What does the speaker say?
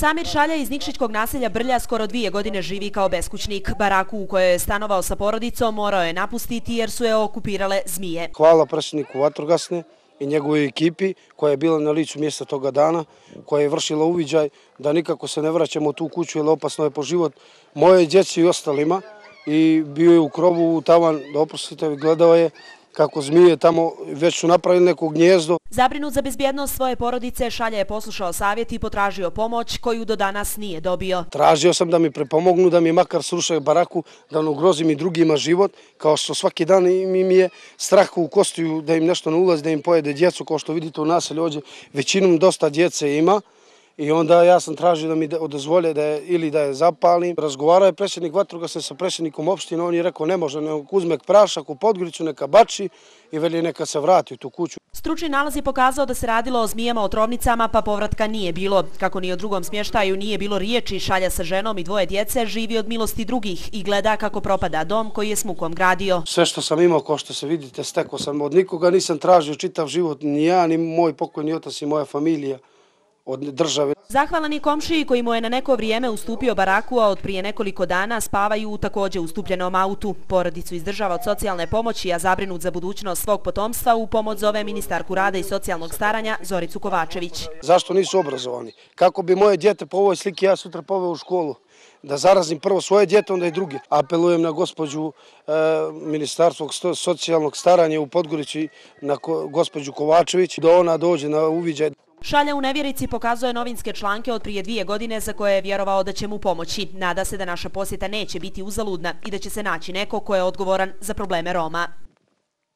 Samir Šalja iz Nikšićkog naselja Brlja skoro dvije godine živi kao beskućnik. Baraku u kojoj je stanovao sa porodicom morao je napustiti jer su je okupirale zmije. Hvala predsjedniku Vatrogasne i njegovoj ekipi koja je bila na licu mjesta toga dana, koja je vršila uviđaj da nikako se ne vraćamo u tu kuću jer opasno je po život moje djeci i ostalima i bio je u krovu u tavan, da oprostite, gledao je kako zmije tamo već su napravili neko gnjezdo. Zabrinut za bezbjednost svoje porodice, Šalja je poslušao savjet i potražio pomoć koju do danas nije dobio. Tražio sam da mi prepomognu, da mi makar srušaju baraku, da ne ugrozim i drugima život, kao što svaki dan im je strah u kostiju da im nešto ne ulazi, da im pojede djecu, kao što vidite u naselju ođe, većinom dosta djece ima. I onda ja sam tražio da mi odozvolje da je, ili da je zapalim. Razgovarao je predsjednik Vatrogasne sa predsjednikom opštine, on je rekao ne može, ne uzme prašak u Podgoricu, neka bači i veli neka se vrati u tu kuću. Stručni nalaz je pokazao da se radilo o zmijama otrovnicama, pa povratka nije bilo. Kako ni o drugom smještaju nije bilo riječi, šalja sa ženom i dvoje djece, živi od milosti drugih i gleda kako propada dom koji je s mukom gradio. Sve što sam imao, ko što se vidite, stekao sam od nikoga, nisam tražio čitav život, ni ja, ni moj pokojni otac i moja familija od države. Zahvalan je komšiji koji mu je na neko vrijeme ustupio baraku, a od prije nekoliko dana spavaju u također ustupljenom autu. Porodicu izdržava od socijalne pomoći, a zabrinut za budućnost svog potomstva u pomoć zove ministarku rada i socijalnog staranja Zoricu Kovačević. Zašto nisu obrazovani? Kako bi moje djete po ovoj sliki ja sutra poveo u školu? da zarazim prvo svoje djete, onda i druge. Apelujem na gospođu e, Ministarstvo socijalnog staranja u Podgorici, na gospođu Kovačević, da ona dođe na uviđaj. Šalja u nevjerici pokazuje novinske članke od prije dvije godine za koje je vjerovao da će mu pomoći. Nada se da naša posjeta neće biti uzaludna i da će se naći neko ko je odgovoran za probleme Roma.